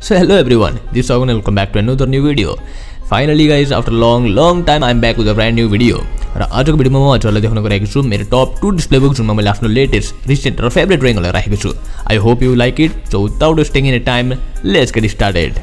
So hello everyone, this is Sagun and welcome back to another new video. Finally guys, after a long long time I'm back with a brand new video. र आजको भिडियोमा म हजुरलाई देखाउन गएको छु मेरो टप to display book जुनमा मैले आफ्नो लेटेस्ट रिसेन्ट र फेभरेट ड्रइङहरूलाई राखेको छु I hope you like it so without wasting in time let's get started